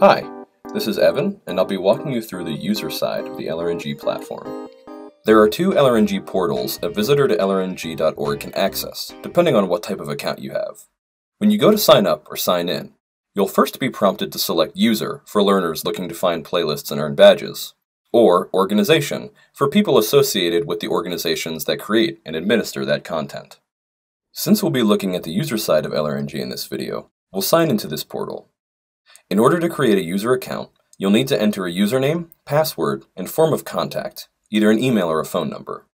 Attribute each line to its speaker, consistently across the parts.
Speaker 1: Hi, this is Evan, and I'll be walking you through the user side of the LRNG platform. There are two LRNG portals a visitor to lrng.org can access, depending on what type of account you have. When you go to sign up or sign in, you'll first be prompted to select User for learners looking to find playlists and earn badges, or Organization for people associated with the organizations that create and administer that content. Since we'll be looking at the user side of LRNG in this video, we'll sign into this portal. In order to create a user account, you'll need to enter a username, password, and form of contact, either an email or a phone number.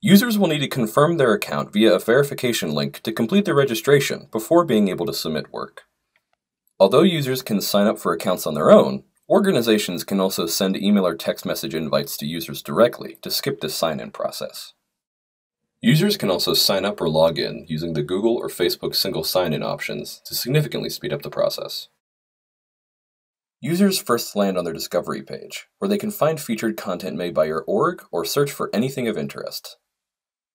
Speaker 1: Users will need to confirm their account via a verification link to complete their registration before being able to submit work. Although users can sign up for accounts on their own, organizations can also send email or text message invites to users directly to skip this sign-in process. Users can also sign up or log in using the Google or Facebook single sign-in options to significantly speed up the process. Users first land on their discovery page, where they can find featured content made by your org or search for anything of interest.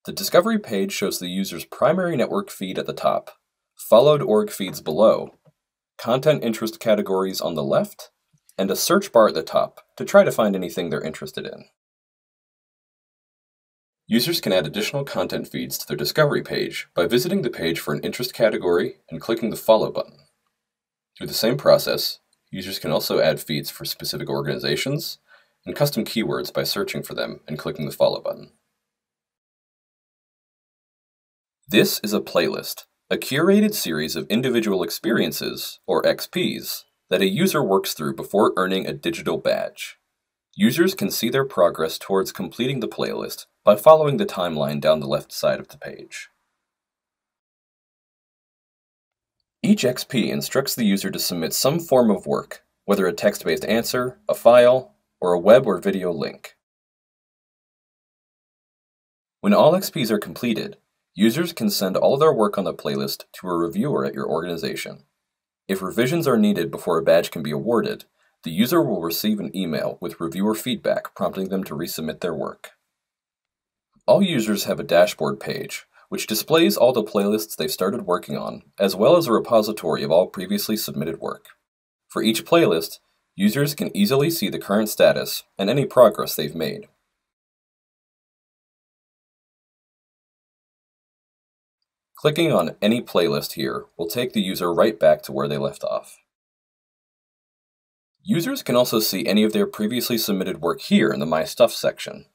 Speaker 1: The discovery page shows the user's primary network feed at the top, followed org feeds below, content interest categories on the left, and a search bar at the top to try to find anything they're interested in. Users can add additional content feeds to their discovery page by visiting the page for an interest category and clicking the follow button. Through the same process, Users can also add feeds for specific organizations and custom keywords by searching for them and clicking the follow button. This is a playlist, a curated series of individual experiences, or XPs, that a user works through before earning a digital badge. Users can see their progress towards completing the playlist by following the timeline down the left side of the page. Each XP instructs the user to submit some form of work, whether a text-based answer, a file, or a web or video link. When all XPs are completed, users can send all their work on the playlist to a reviewer at your organization. If revisions are needed before a badge can be awarded, the user will receive an email with reviewer feedback prompting them to resubmit their work. All users have a dashboard page which displays all the playlists they've started working on, as well as a repository of all previously submitted work. For each playlist, users can easily see the current status and any progress they've made. Clicking on any playlist here will take the user right back to where they left off. Users can also see any of their previously submitted work here in the My Stuff section.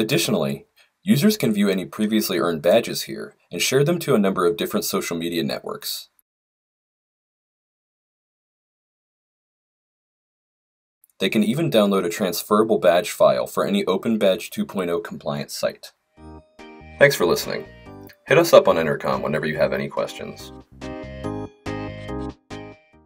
Speaker 1: Additionally, Users can view any previously earned badges here and share them to a number of different social media networks. They can even download a transferable badge file for any Open Badge 2.0 compliant site. Thanks for listening. Hit us up on Intercom whenever you have any questions.